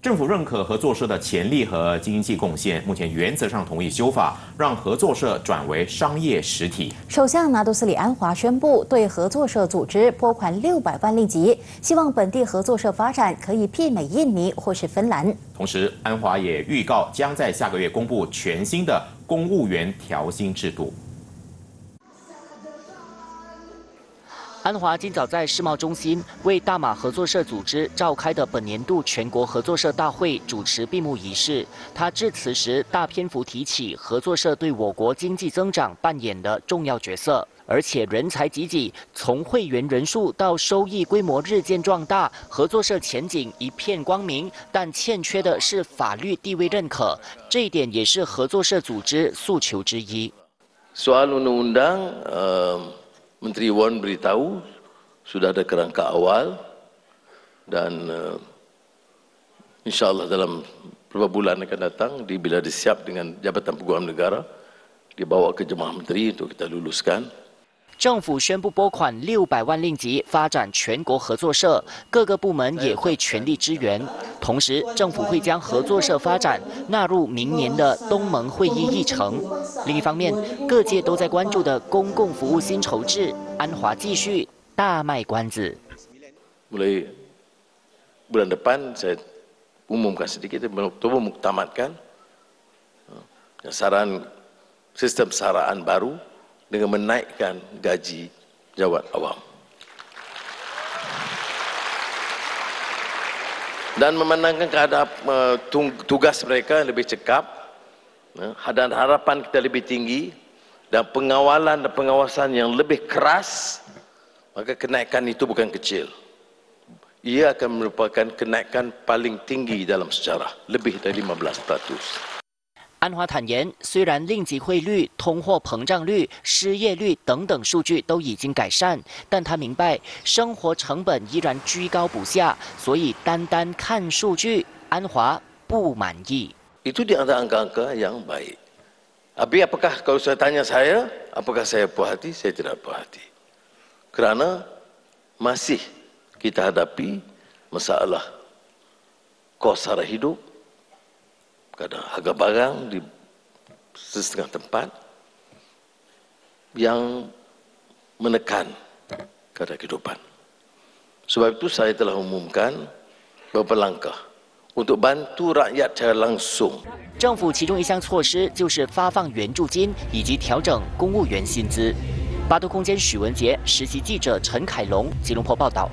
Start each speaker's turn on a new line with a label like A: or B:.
A: 政府认可合作社的潜力和经济贡献，目前原则上同意修法，让合作社转为商业实体。
B: 首相拿督斯里安华宣布对合作社组织拨款六百万令吉，希望本地合作社发展可以媲美印尼或是芬兰。
A: 同时，安华也预告将在下个月公布全新的公务员调薪制度。
C: 安华今早在世贸中心为大马合作社组织召开的本年度全国合作社大会主持闭幕仪式。他致辞时大篇幅提起合作社对我国经济增长扮演的重要角色，而且人才济济，从会员人数到收益规模日渐壮大，合作社前景一片光明。但欠缺的是法律地位认可，这一点也是合作社组织诉求之一。
D: Soal undang-undang, Menteri Wan beritahu sudah ada kerangka awal dan insyaAllah dalam beberapa bulan akan datang bila disiap dengan Jabatan Peguam Negara dibawa ke Jemaah Menteri untuk kita luluskan.
C: 政府宣布拨款六百万令吉发展全国合作社，各个部门也会全力支援。同时，政府会将合作社发展纳入明年的东盟会议议程。另一方面，各界都在关注的公共服务薪酬制，安华继续大卖关子。
D: Mulai bulan depan saya umumkan sedikit, coba muktamadkan saran sistem saraan baru. Dengan menaikkan gaji jawat awam. Dan memandangkan kehadap tugas mereka lebih cekap, dan harapan kita lebih tinggi, dan pengawalan dan pengawasan yang lebih keras, maka kenaikan itu bukan kecil. Ia akan merupakan kenaikan paling tinggi dalam sejarah, lebih dari 15%.
C: 安华坦言，虽然令吉汇率、通货膨胀率、失业率等等数据都已经改善，但他明白生活成本依然居高不下，所以单单看数据，安华不满意。
D: Itu di antara angka-angka yang baik. Tapi apakah kalau saya tanya saya, apakah saya puas hati? Saya tidak puas hati. Kerana masih kita hadapi masalah kos harga hidup. Kadang harga barang di setengah tempat yang menekan kadar kehidupan. Sebab itu saya telah umumkan beberapa langkah untuk bantu rakyat secara langsung.
C: 政府其中一项措施就是发放援助金以及调整公务员薪资。八度空间许文杰实习记者陈凯龙吉隆坡报道。